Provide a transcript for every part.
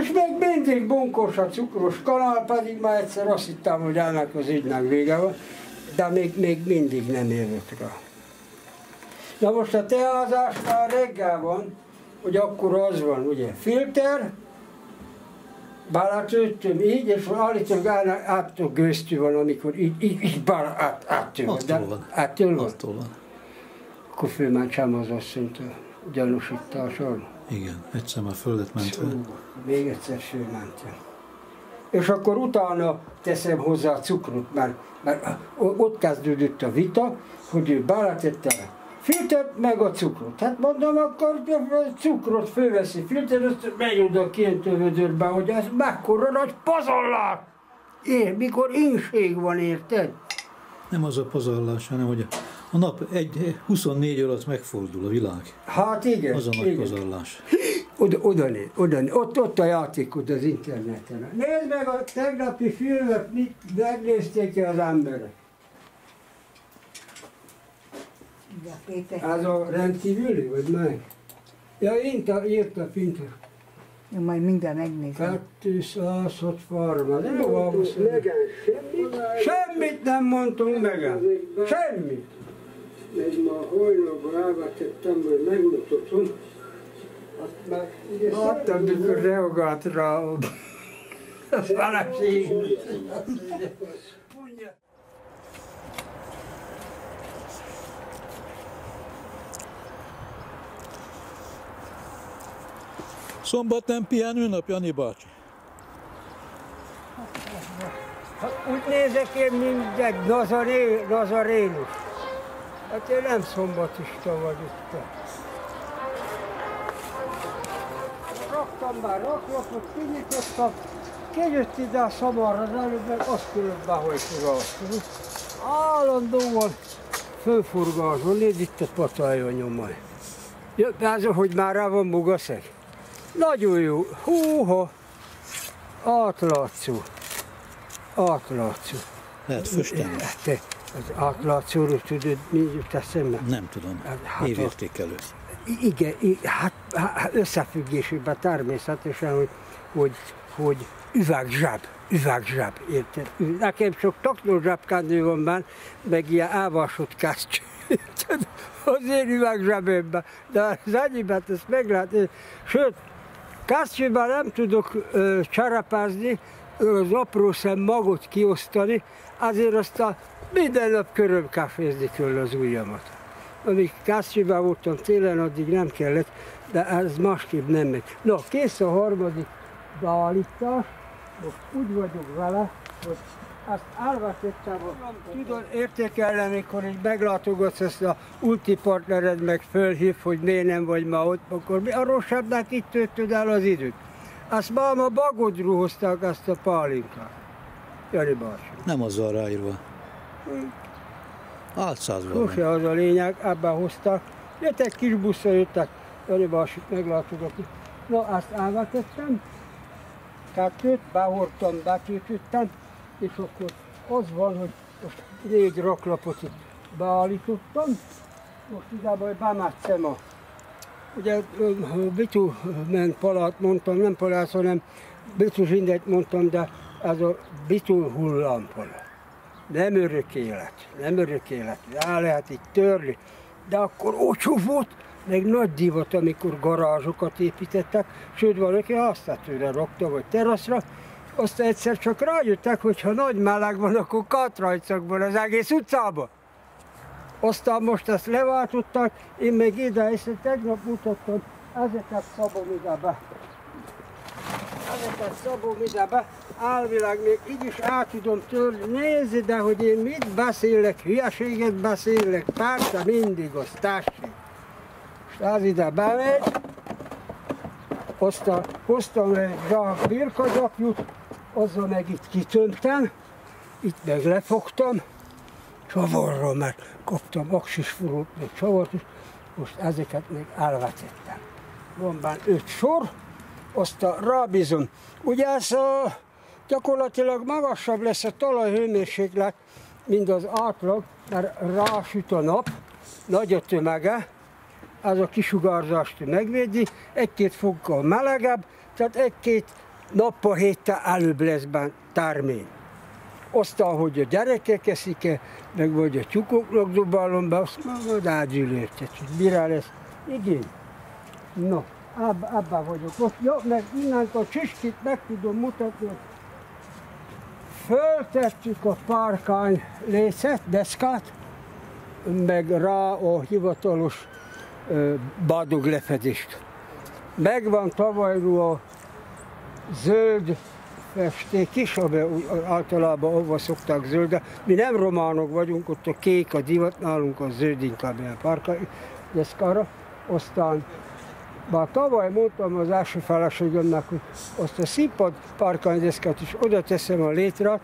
És még mindig bunkos a cukros kanál, pedig már egyszer azt hittem, hogy ennek az ügynek vége van, de még, még mindig nem érett rá. Na most a teázás már reggel van, hogy akkor az van, ugye, filter, beletöltöm így, és állítólag ától gőztű van, amikor így, így, így bár át, áttől van. Attól van. Áttől van. Attól van. Akkor fölmentem az asszonyt a gyanúsításon. Igen, egyszer már föl lett mentve. Még egyszer fölmentem. És akkor utána teszem hozzá a cukrot, mert, mert ott kezdődött a vita, hogy ő beletette a filtert, meg a cukrot. Hát mondom, akkor a cukrot fölveszi filter, azt megy oda a kiöntővödörbe, hogy ez mekkora nagy pazarlás! Én, mikor inség van, érted? Nem az a pazarlás, hanem hogy a nap egy 24 óra alatt megfordul a világ. Hát igen. Az a nagy igen. pazarlás. Oda, oda, oda. Ott, ott a játékod az interneten. Nézd meg a tegnapi filmet, mit megnézték az emberek. Ez a rendkívüli, vagy meg? Ja, írta, írta Pinter. én majd minden megnézem. 260, de jó, ahhoz. Semmit nem mondtunk meg. Semmit. Még ma hajnalban elvetettem, hogy megmutatom. Azt már láttam, mikor reagált rá a a feleség. Szombat nem pihenő nap, Jani bácsi? Hát úgy nézek én, mint egy nazaré, nazarénus. Hát én nem szombatista vagyok. te. Raktam már raklapot, kinyitottam, kijött ide a szamar az előbb, meg azt különbe, hogy foglalkozunk. Állandóan fölforgázol, nézd itt a patájon nyomaj. Ja, ez, hogy már rá van mugaszeg. Nagyon jó. Húha! Átlátszó. Átlátszó. Lehet füsteni? Az átlátszóról tudod, mi jut eszembe? Nem tudom. Hát, Évértékelő. I- Igen, hát, hát összefüggésében természetesen, hogy, hogy, hogy üvegzseb, üvegzseb, érted? Nekem sok taknózsebkádő van benne, meg ilyen kesztyű, érted? Az én üvegzsebemben, de az enyémet ezt meg lehet, sőt, kesztyűben nem tudok ö, cserepázni, az apró szem magot kiosztani, azért aztán minden nap köröm kávézni kell az ujjamat amíg kesztyűben voltam télen, addig nem kellett, de ez másképp nem megy. Na, kész a harmadik beállítás, most úgy vagyok vele, hogy ezt elvetettem, tudod értékelni, amikor így meglátogatsz ezt a ulti partnered meg fölhív, hogy miért nem vagy ma ott, akkor mi a rosszabbnak itt töltöd el az időt. Azt már a bagodról hozták ezt a pálinkát. Jani bácsi. Nem azzal ráírva. Álcázva van. Sose az a lényeg, ebben hoztak. Jött egy kis buszra, jöttek, Jani Balsit meglátogatni. Na, azt elvetettem, kettőt, behordtam, betöltöttem, és akkor az van, hogy most négy raklapot beállítottam, most igazából bemetszem a Ugye ö, bitumen palát mondtam, nem palát, hanem bitus indet mondtam, de ez a bitul hullámpala. Nem örök élet, nem örök élet. El lehet itt törni. De akkor olcsó volt, meg nagy divat, amikor garázsokat építettek, sőt valaki háztetőre rakta, vagy teraszra, aztán egyszer csak rájöttek, hogy ha nagy meleg van, akkor katrajcak van az egész utcában. Aztán most ezt leváltották, én meg ide, és tegnap mutattam, ezeket szabom ide be. Ezeket szabom ide be, elvileg még így is át tudom törni. Nézd ide, hogy én mit beszélek, hülyeséget beszélek, persze mindig, az tessék. És ez ide bemegy, aztán hoztam egy birkazapjút, azzal meg itt kitöntem, itt meg lefogtam, csavarra, mert kaptam aksis furót, meg csavart is, most ezeket még elvetettem. Van benne öt sor, aztán rábízom. Ugye ez a, gyakorlatilag magasabb lesz a talajhőmérséklet, mint az átlag, mert rásüt a nap, nagy a tömege, az a kisugárzást megvédi, egy-két fokkal melegebb, tehát egy-két nappal héttel előbb lesz benne termény. Aztán, hogy a gyerekek eszik -e, meg vagy a tyúkoknak dobálom be, azt majd átgyűlöltet, hogy mire lesz. Igen. No, abba, abba vagyok. Most, ja, meg innen a csüskit meg tudom mutatni, föltettük a párkány lécet, deszkát, meg rá a hivatalos badog lefedést. Megvan tavalyról a zöld festék is, általában ahova szokták zöld, de mi nem románok vagyunk, ott a kék a divat, nálunk a zöld inkább a párka deszkára. Aztán bár tavaly mondtam az első feleségemnek, hogy azt a színpad párkánydeszkát is oda teszem a létre,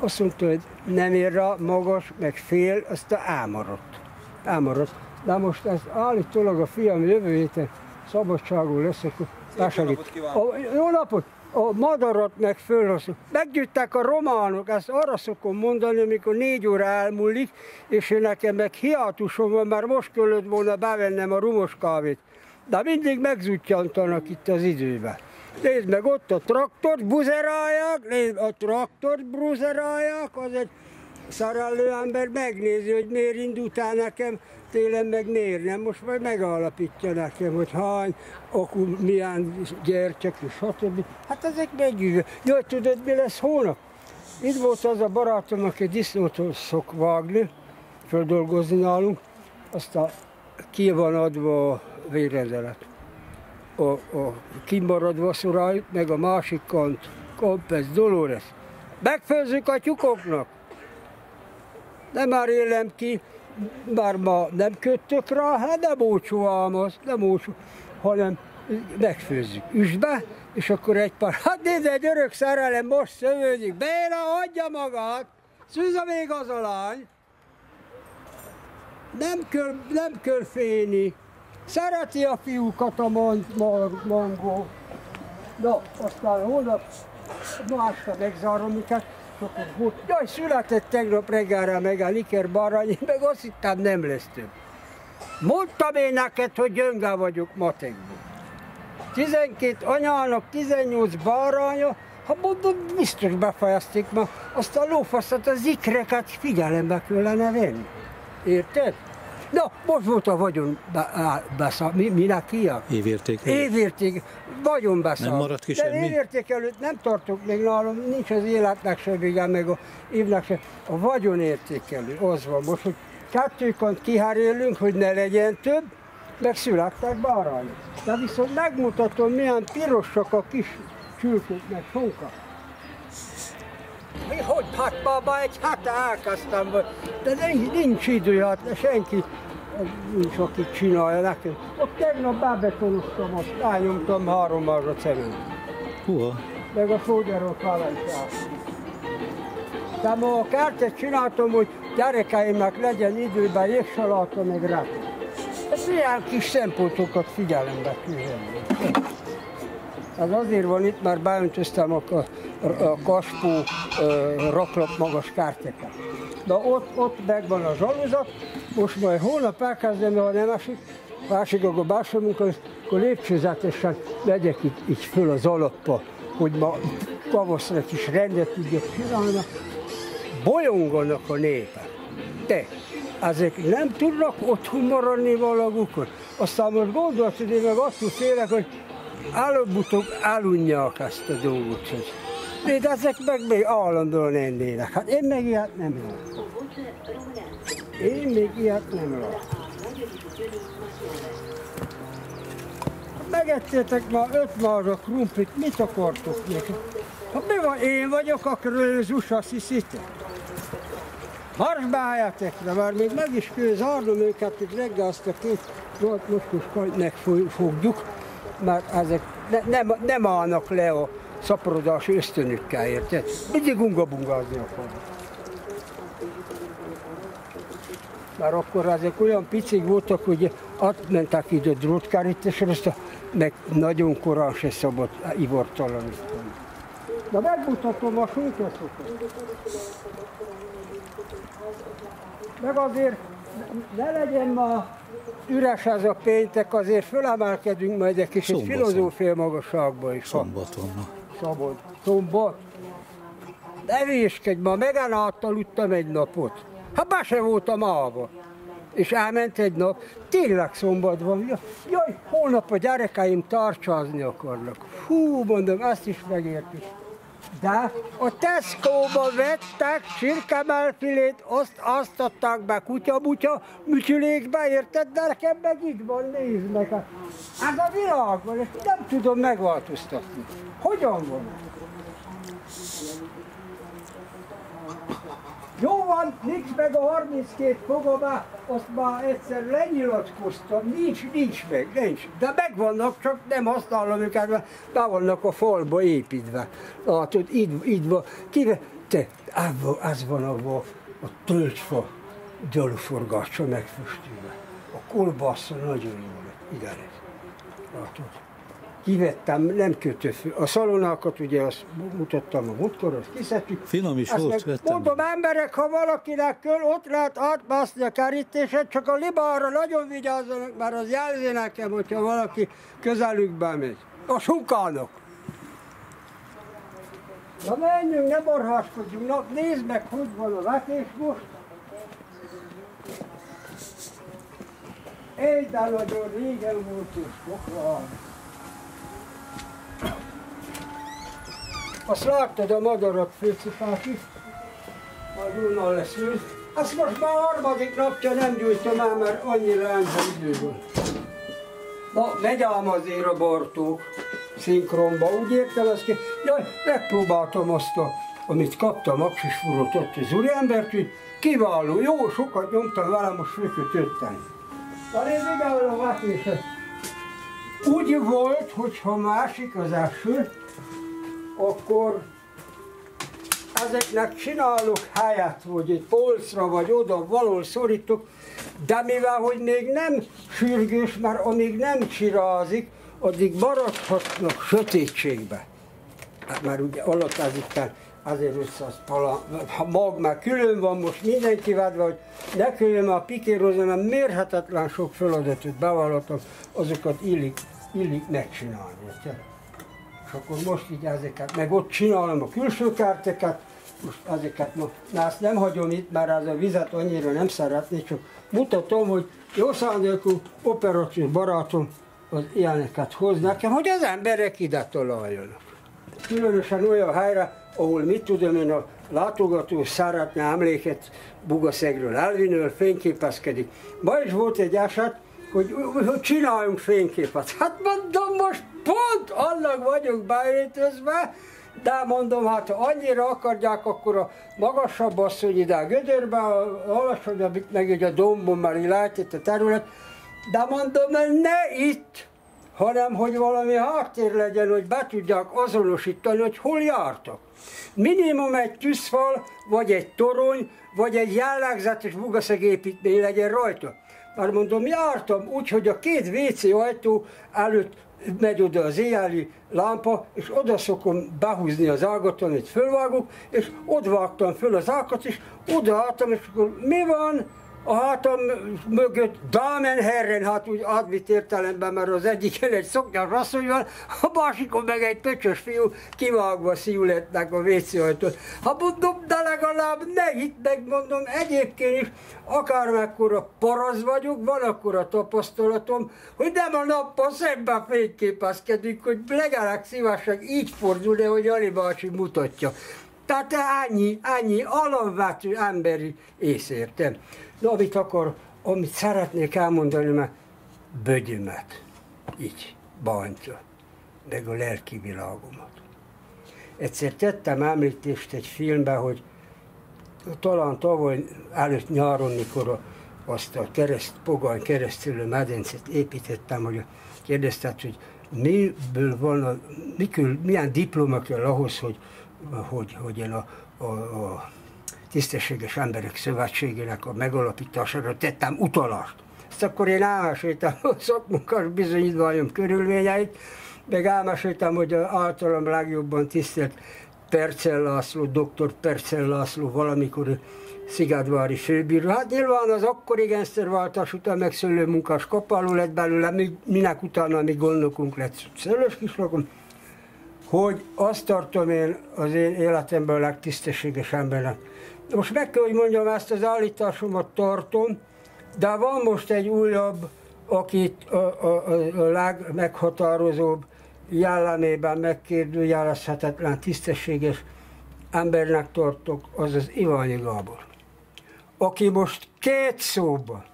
azt mondta, hogy nem ér rá magas, meg fél, azt a elmaradt. Elmaradt. De most ez állítólag a fiam jövő héten szabadságú lesz, akkor napot kívánok! Jó napot! A madarat meg fölhasznál. Meggyűjtek a románok, ezt arra szokom mondani, amikor négy óra elmúlik, és én nekem meg hiátusom van, már most kellett volna bevennem a rumos kávét. De mindig megzutyantanak itt az időben. Nézd meg, ott a traktort buzerálják, nézd, a traktort buzerálják, az egy szerelő ember megnézi, hogy miért indult el nekem, télen meg miért nem. Most majd megalapítja nekem, hogy hány, akkor milyen gyertyek és stb. Hát ezek meggyűjtő. Jó, tudod, mi lesz hónap? Itt volt az a barátom, aki disznót szok vágni, földolgozni nálunk, aztán ki van adva a végrendelet a, a kimaradva szorájt, meg a másik kant, Campes Dolores. Megfőzzük a tyúkoknak. Nem már élem ki, bár ma nem köttök rá, hát nem ócsó ám az, nem ócsó, hanem megfőzzük üsbe, és akkor egy pár, hát nézd, egy örök szerelem most szövődik, Béla, adja magát, szűzze még az a lány. Nem kell, nem kell félni. Szereti a fiúkat a mangó. Na, aztán holnap másra megzárom őket, Jaj, született tegnap reggelre meg a Liker Baranyi, meg azt hittem nem lesz több. Mondtam én neked, hogy gyönge vagyok matekban. 12 anyának, 18 báránya, ha mondom, biztos befejezték ma, azt a lófaszat, az ikreket figyelembe kellene venni. Érted? Na, most volt a vagyon beszá, mi, minek hívják? Évérték. Évérték, vagyonbeszáll. Nem maradt ki De semmi? évérték előtt nem tartok még nálam, nincs az életnek se vége, meg a évnek se. A vagyonértékelő, az van most, hogy kettőkant kiherélünk, hogy ne legyen több, meg születtek bárányok. De viszont megmutatom, milyen pirosak a kis csülkök, meg sonkak. Mi hogy hát baba, egy hete elkezdtem, de nincs, nincs idő, hát senki nincs, aki csinálja nekem. Ott tegnap bebetonoztam, azt elnyomtam három arra cement. Húha. Meg a alá is De ma a kertet csináltam, hogy gyerekeimnek legyen időben jégsaláta, meg rá. Ez ilyen kis szempontokat figyelembe kell. Ez azért van itt, mert beöntöztem a, a, kaspó raklap magas kártyákat. De ott, ott megvan a zsaluzat, most majd holnap elkezdem, ha nem esik, ha esik, akkor básolunk, akkor lépcsőzetesen megyek itt, itt föl az alappa, hogy ma tavaszra is rendet tudjak csinálni. Bolyonganak a népek. De ezek nem tudnak otthon maradni valagukon. Aztán most gondolt, hogy én meg attól félek, hogy előbb-utóbb elunják ezt a dolgot. Hogy de ezek meg még állandóan ennének. Hát én meg ilyet nem látom. Én még ilyet nem látom. Megettétek már öt marra krumplit, mit akartok még? Ha mi van, én vagyok, akkor az USA hiszitek? Marsba álljátok mert még meg is kell zárnom őket, hogy reggel azt a két volt most most megfogjuk, mert ezek ne, nem, nem állnak le a szaporodás ösztönükkel, érted? Mindig ungabungázni akarnak. Már akkor ezek olyan picik voltak, hogy átmentek ide drótkárításra, azt meg nagyon korán se szabad ivartalanítani. De megmutatom a súlytosokat. Meg azért ne legyen ma üres ez a péntek, azért fölemelkedünk majd egy kicsit filozófia magasságba is. Szombat Szabad. Szombat. Ne véskedj, ma megállalt aludtam egy napot. Hát be se voltam alva. És elment egy nap, tényleg szombat van. Ja- Jaj, holnap a gyerekeim tarcsázni akarnak. Hú, mondom, ezt is megértik. De a Tesco-ba vettek csirkemelfilét, azt, azt adták be kutya-butya műcsülékbe, érted? De nekem meg itt van, nézd meg. hát Ez a világ van, és nem tudom megváltoztatni. Hogyan van? Jó van, nincs meg a 32 fogom, azt már egyszer lenyilatkoztam, nincs, nincs meg, nincs. De megvannak, csak nem használom őket, mert be vannak a falba építve. Látod, így, így van. Kive, te, az van, az van a, tölgyfa gyaloforgása megfüstülve. A kolbásza nagyon jó lett, lett. Látod? Kivettem, nem kötőfő. A szalonákat ugye azt mutattam a múltkor, azt kiszedtük. Finom is Azt volt, vettem. Mondom, emberek, ha valakinek kell, ott lehet átmászni a kerítéset, csak a libára nagyon vigyázzanak, mert az jelzi nekem, hogyha valaki közelükbe megy. A sunkának. Na menjünk, ne borháskodjunk, na nézd meg, hogy van a vetés most. Egy de nagyon régen volt és pokra. Azt láttad a madarat főcipát is? A Dunal lesz ült. Azt most már harmadik napja nem gyújtom el, mert annyira enyhe idő van. Na, megy ám azért a Bartók szinkronba, úgy értem ezt ki. Jaj, megpróbáltam azt, a, amit kaptam, Aksis furot ott az úriembert, hogy kiváló, jó, sokat nyomtam vele, most főkötöttem. Van ez igen a vátése. Úgy volt, hogy ha másik az eső, akkor ezeknek csinálok helyet, hogy egy polcra vagy oda valahol szorítok, de mivel, hogy még nem sürgős, mert amíg nem csirázik, addig maradhatnak sötétségbe. Hát már ugye alatázik kell, azért össze az pala, mag már külön van most mindenki vedve, hogy ne külön a pikérozni, mert mérhetetlen sok feladatot bevallottam, azokat illik, illik megcsinálni. érted? Akkor most így ezeket, meg ott csinálom a külső kártyákat, most ezeket ma, na ezt nem hagyom itt, mert az a vizet annyira nem szeretné, csak mutatom, hogy jó szándékú operációs barátom az ilyeneket hoz nekem, hogy az emberek ide találjanak. Különösen olyan helyre, ahol mit tudom én, a látogató szeretne emléket Bugaszegről elvinni, fényképezkedik. Ma is volt egy eset, hogy, hogy csináljunk fényképet. Hát mondom, most pont annak vagyok beöltözve, de mondom, hát ha annyira akarják, akkor a magasabb asszony ide a gödörbe, a alacsonyabb itt meg ugye a dombon, már lehet itt a terület, de mondom, ne itt, hanem hogy valami háttér legyen, hogy be tudják azonosítani, hogy hol jártak. Minimum egy tűzfal, vagy egy torony, vagy egy jellegzetes bugaszeg építmény legyen rajta. Már mondom, jártam úgy, hogy a két WC ajtó előtt megy oda az éjjeli lámpa, és oda szokom behúzni az ágat, amit fölvágok, és ott vágtam föl az ágat, és odaálltam, és akkor mi van? A hátam mögött Damen Herren, hát úgy advit értelemben, mert az egyiken egy szoknyas asszony van, a másikon meg egy pöcsös fiú kivágva a szívuletnek a WC ajtót. Ha mondom, de legalább ne itt megmondom, egyébként is akármekkora paraz vagyok, van a tapasztalatom, hogy nem a nappal szemben fényképezkedünk, hogy legalább szívesek így fordul, de hogy Ali bácsi mutatja. Tehát ennyi, ennyi alapvető emberi észértem. Na, amit akar, amit szeretnék elmondani, mert bögyömet, így bántja, meg a lelki világomat. Egyszer tettem említést egy filmben, hogy talán tavaly előtt nyáron, mikor azt a kereszt, pogány keresztülő medencét építettem, hogy kérdezted, hogy miből van, a, mikül, milyen diploma kell ahhoz, hogy, hogy, hogy én a, a, a tisztességes emberek szövetségének a megalapítására tettem utalást. Ezt akkor én elmeséltem a szakmunkás bizonyítványom körülményeit, meg elmeséltem, hogy általam legjobban tisztelt Percel László, dr. Percel László valamikor Szigetvári főbíró. Hát nyilván az akkori gengszterváltás után meg munkás kapaló lett belőle, minek utána mi gondokunk lett szőlős kislakom, hogy azt tartom én az én életemben a legtisztességes embernek. Most meg kell, hogy mondjam, ezt az állításomat tartom, de van most egy újabb, akit a, a, a, a legmeghatározóbb jellemében megkérdőjelezhetetlen, tisztességes embernek tartok, az az Iványi Gábor. Aki most két szóban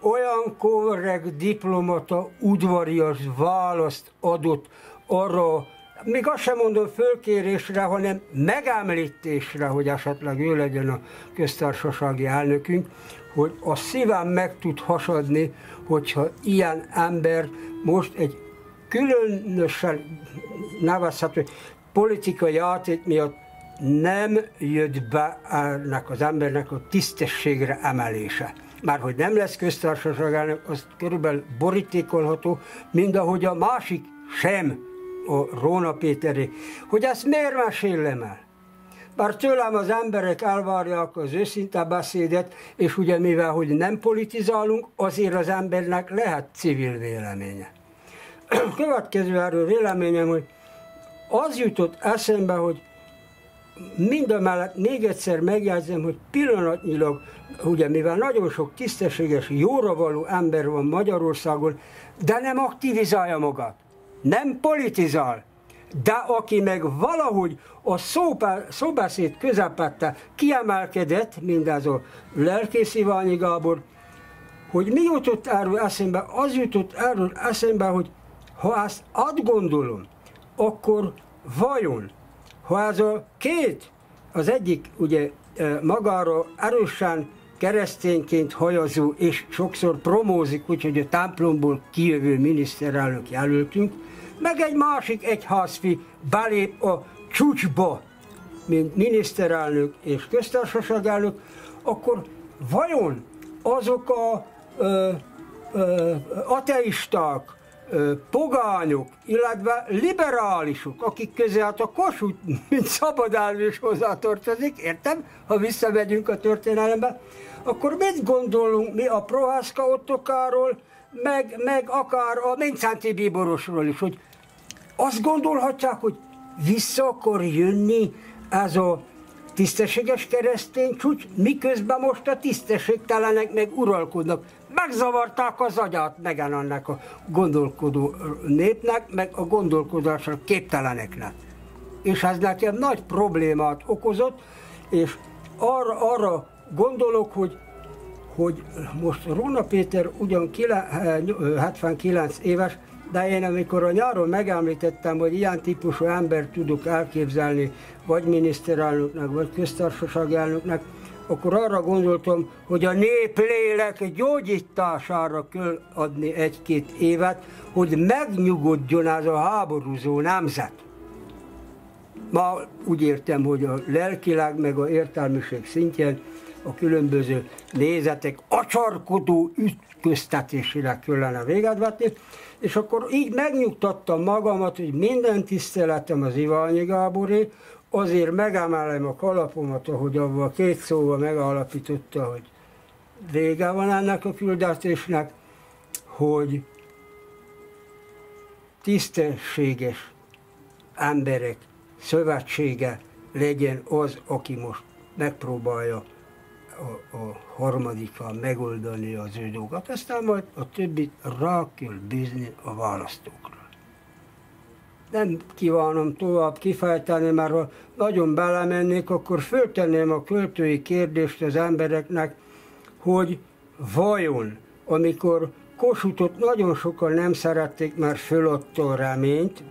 olyan korrekt diplomata, udvarias választ adott arra, még azt sem mondom fölkérésre, hanem megemlítésre, hogy esetleg ő legyen a köztársasági elnökünk, hogy a szívem meg tud hasadni, hogyha ilyen ember most egy különösen nevezhető politikai játék miatt nem jött be ennek az embernek a tisztességre emelése. Már hogy nem lesz köztársaságának, az körülbelül borítékolható, mind ahogy a másik sem, a Róna Péteré. Hogy ezt miért mesélem el? Bár tőlem az emberek elvárják az őszinte beszédet, és ugye mivel, hogy nem politizálunk, azért az embernek lehet civil véleménye. Következő erről véleményem, hogy az jutott eszembe, hogy mindemellett még egyszer megjegyzem, hogy pillanatnyilag, ugye mivel nagyon sok tisztességes, jóra való ember van Magyarországon, de nem aktivizálja magát, nem politizál, de aki meg valahogy a szóbeszéd közepette kiemelkedett, mint ez a lelkész Iványi Gábor, hogy mi jutott erről eszembe? Az jutott erről eszembe, hogy ha ezt átgondolom, akkor vajon ha ez a két, az egyik ugye magára erősen keresztényként hajazó, és sokszor promózik, úgyhogy a templomból kijövő miniszterelnök jelöltünk, meg egy másik egyházfi belép a csúcsba, mint miniszterelnök és köztársaságelnök, akkor vajon azok a ö, ö, ateisták, pogányok, illetve liberálisok, akik közé hát a Kossuth, mint szabadálmű is hozzátartozik, értem, ha visszamegyünk a történelembe, akkor mit gondolunk mi a Prohászka Ottokáról, meg, meg akár a Mincánti Bíborosról is, hogy azt gondolhatják, hogy vissza akar jönni ez a tisztességes keresztény csúcs, miközben most a tisztességtelenek meg uralkodnak megzavarták az agyát megen annak a gondolkodó népnek, meg a gondolkodásra képteleneknek. És ez nekem nagy problémát okozott, és arra, arra gondolok, hogy hogy most Róna Péter ugyan 79 éves, de én amikor a nyáron megemlítettem, hogy ilyen típusú ember tudok elképzelni, vagy miniszterelnöknek, vagy köztársasági elnöknek, akkor arra gondoltam, hogy a néplélek gyógyítására kell adni egy-két évet, hogy megnyugodjon ez a háborúzó nemzet. Ma úgy értem, hogy a lelkileg meg a értelmiség szintjén a különböző nézetek acsarkodó ütköztetésére kellene véget vetni, és akkor így megnyugtattam magamat, hogy minden tiszteletem az Iványi Gáboré, azért megemelem a kalapomat, ahogy avval két szóval megalapította, hogy vége van ennek a küldetésnek, hogy tisztességes emberek szövetsége legyen az, aki most megpróbálja a, a harmadika megoldani az ő dolgot, aztán majd a többit rá kell bízni a választókra nem kívánom tovább kifejteni, mert ha nagyon belemennék, akkor föltenném a költői kérdést az embereknek, hogy vajon, amikor Kossuthot nagyon sokan nem szerették, mert föladta a reményt,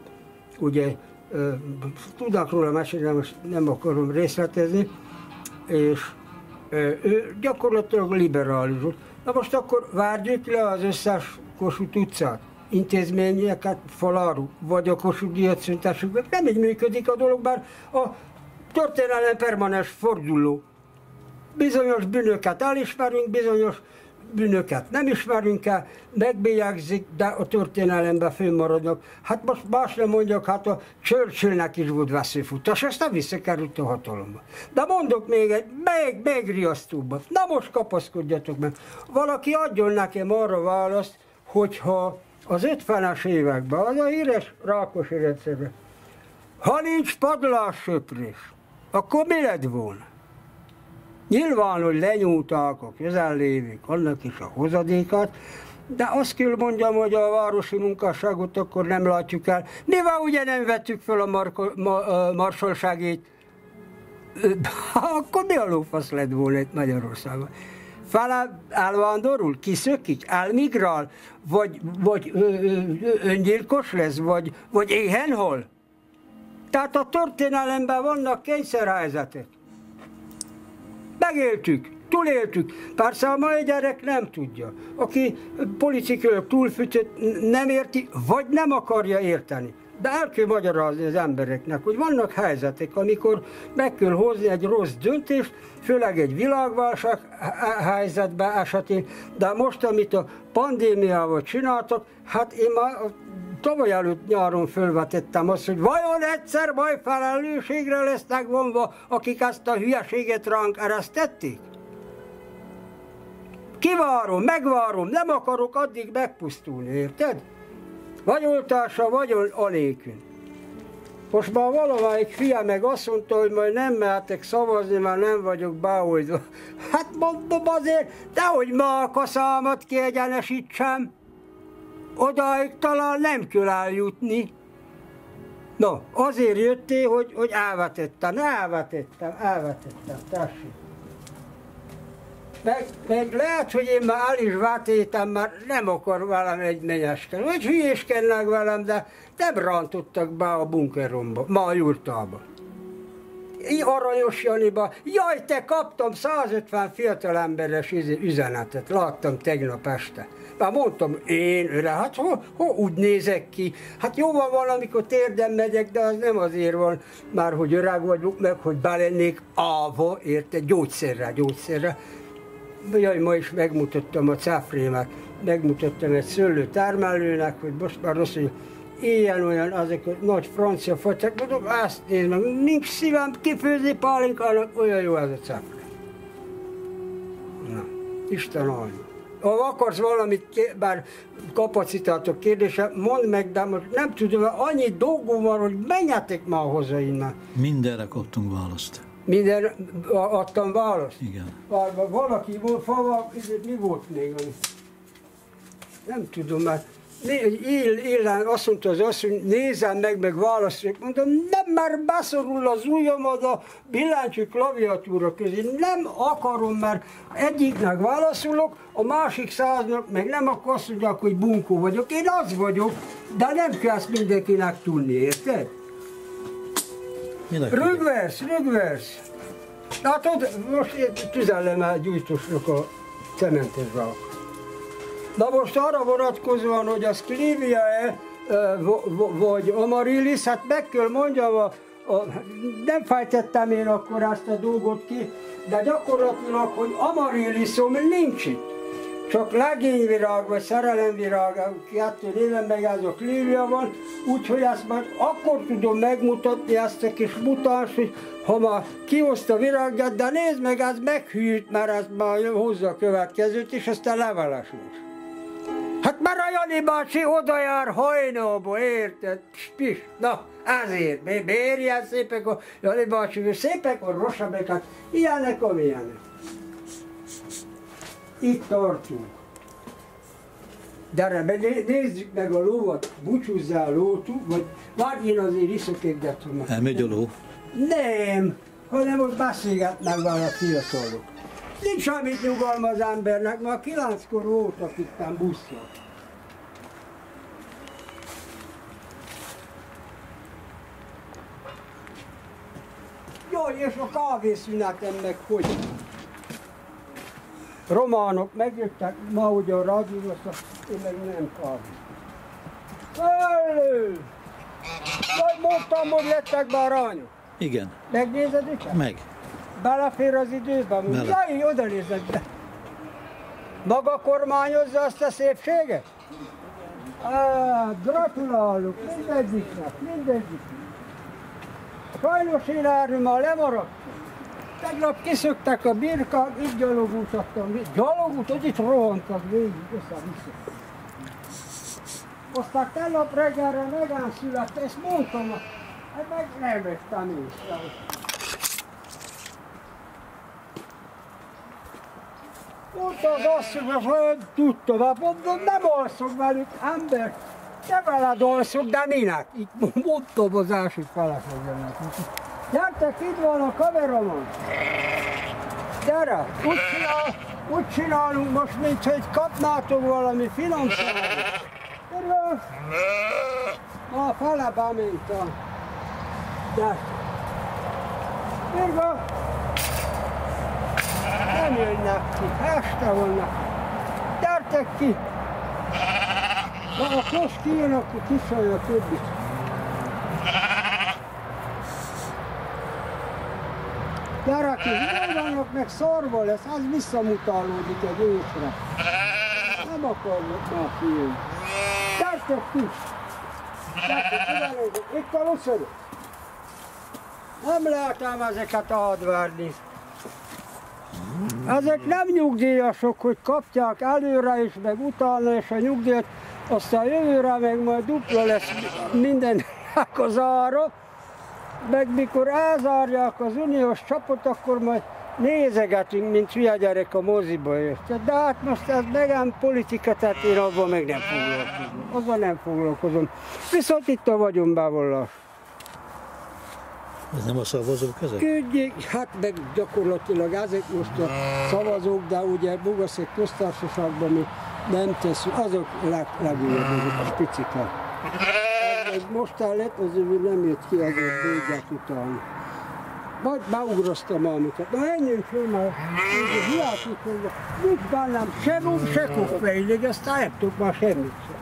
ugye tudnak róla mesélni, most nem akarom részletezni, és ő gyakorlatilag liberális volt. Na most akkor várjuk le az összes Kossuth utcát intézményeket faláru, vagy a Kossuth díjat. Nem így működik a dolog, bár a történelem permanens forduló. Bizonyos bűnöket elismerünk, bizonyos bűnöket nem ismerünk el, megbélyegzik, de a történelemben fönnmaradnak. Hát most más nem mondjak, hát a Churchillnek is volt veszőfutas, ezt nem visszakerült a hatalomba. De mondok még egy, még, még riasztóbbat. Na most kapaszkodjatok meg. Valaki adjon nekem arra választ, hogyha az 50-es években, az a híres Rákosi rendszerben, ha nincs söprés, akkor mi lett volna? Nyilván, hogy lenyúlták a közellévők annak is a hozadékat, de azt kell mondjam, hogy a városi munkásságot akkor nem látjuk el. Mivel ugye nem vettük fel a, marko, ma, a akkor mi a lófasz lett volna itt Magyarországon? Fele elvándorul, kiszökik, elmigrál, vagy, vagy ö, ö, öngyilkos lesz, vagy, vagy éhen hol? Tehát a történelemben vannak kényszerhelyzetek. Megéltük, túléltük. Persze a mai gyerek nem tudja. Aki politikailag túlfütött, nem érti, vagy nem akarja érteni. De el kell magyarázni az embereknek, hogy vannak helyzetek, amikor meg kell hozni egy rossz döntést, főleg egy világválság helyzetben esetén, de most, amit a pandémiával csináltak, hát én már tavaly előtt nyáron fölvetettem azt, hogy vajon egyszer majd felelősségre lesznek vonva, akik ezt a hülyeséget ránk eresztették? Kivárom, megvárom, nem akarok addig megpusztulni, érted? Vagy oltása, vagy alékünk. Most már valamelyik fia meg azt mondta, hogy majd nem mehetek szavazni, mert nem vagyok beoldva. Hát mondom azért, de hogy ma a kaszámat kiegyenesítsem odaig talán nem kell eljutni. No, azért jöttél, hogy, hogy elvetettem, elvetettem, elvetettem, tessék. Meg, meg lehet, hogy én már el is vátétem, mert nem akar velem egy menyeskedni. Vagy hülyéskednek velem, de nem rántottak be a bunkeromba, ma a jurtába. Aranyos Janiba, jaj, te kaptam 150 fiatal emberes üzenetet, láttam tegnap este. Már mondtam, én öre, hát ho, ho, úgy nézek ki. Hát jó van valamikor térdem megyek, de az nem azért van, már hogy öreg vagyok, meg hogy belennék áva, érte, gyógyszerre, gyógyszerre. Jaj, ma is megmutattam a cáfrémet, megmutattam egy szőlő termelőnek, hogy most már rossz, hogy ilyen-olyan, azok a nagy francia facsák, mondom, azt nézd meg, nincs szívem kifőzni pálinkának, olyan jó ez a cáfré. Na, Isten áldja ha akarsz valamit, bár kapacitátok kérdése, mondd meg, de most nem tudom, annyi dolgom van, hogy menjetek már hozzá innen. Mindenre kaptunk választ. Minden adtam választ? Igen. Valaki volt, fava, mi volt még? Nem tudom, mert Illán azt mondta az asszony, nézem meg, meg válaszolj. Mondom, nem, már beszorul az ujjamat a billentyű klaviatúra közé. Nem akarom, mert egyiknek válaszolok, a másik száznak meg nem, akkor azt mondják, hogy bunkó vagyok. Én az vagyok, de nem kell ezt mindenkinek tudni, érted? Rögversz, rögversz. Ott most tüzellem el gyújtósnak a cementes Na most arra vonatkozóan, hogy az Clivia-e vagy Amarilis, hát meg kell mondjam, a, a, nem fejtettem én akkor ezt a dolgot ki, de gyakorlatilag, hogy Amarilisom nincs itt. Csak legényvirág vagy szerelemvirág, kettő néven meg ez a klívia van, úgyhogy ezt már akkor tudom megmutatni ezt a kis mutást, hogy ha már kihozta virágját, de nézd meg, ez meghűlt, mert ez már hozza a következőt, és aztán leveles is. Már a Jani bácsi oda jár hajnalba, érted? Spis, na, ezért, bérjen szépek a Jani bácsi, szépek a rosszabbek, hát ilyenek, amilyenek. Itt tartunk. Gyere, nézzük meg a lóvat, búcsúzzál lótú, vagy vagy én azért iszok egyet. Elmegy a ló? Nem, hanem most beszélgetnek vele a fiatalok. Nincs semmit nyugalma az embernek, már kilenckor voltak itt a és a kávészünetem meg hogy? Románok megjöttek, ma ugye a rádióztak, én meg nem kávé. Elő! Vagy mondtam, hogy jöttek be aranyok. Igen. Megnézed őket? Meg. Belefér az időben? Bele. Jaj, oda nézek be. Maga kormányozza azt a szépséget? Á, gratulálok mindegyiknek, mindegyiknek. Sajnos én erről már lemaradtam. Tegnap kiszöktek a birkák, itt gyalogútattam. Gyalogút, hogy itt rohantak végig, össze-vissza. Aztán tegnap reggelre megán szület, ezt mondtam, hát meg nem vettem észre. Mondta az asszony, hogy tudtam, hát mondom, nem alszok velük, ember. Te veled alszok, de minek? Itt első feleségemnek. Gyertek, itt van a kameraman. Gyere, úgy, csinál, úgy csinálunk most, mint hogy kapnátok valami finom szalagot. Gyere! Ma fele bement a... Gyere! Virga! Nem jönnek ki, este vannak. Gyertek ki! Ha a most kijön, akkor kiszolja a többit. Gyerek, hol vannak meg szarva lesz, az visszamutálódik egy észre. Nem akarnak már kijönni. Gyertek! Gyertek, itt a luszorok. Nem lehet ám ezeket advárni. Ezek nem nyugdíjasok, hogy kapják előre is, meg utána, és a nyugdíjat, aztán jövőre meg majd dupla lesz minden az ára, meg mikor elzárják az uniós csapot, akkor majd nézegetünk, mint hülye gyerek a moziba jött. De hát most ez megám politika, tehát én abban meg nem foglalkozom. Azzal nem foglalkozom. Viszont itt a vagyonbevallás. Ez nem a szavazók ezek? Küldjék, hát meg gyakorlatilag ezek most a szavazók, de ugye Bugaszék köztársaságban mi nem teszünk, azok leg, legújabb, azok a spicika. Ez most lett, az nem jött ki azért végek után. Vagy beugroztam amiket. Na menjünk föl, mert hogy nincs bennem se bum, se kufejlig, aztán nem tudok már semmit sem.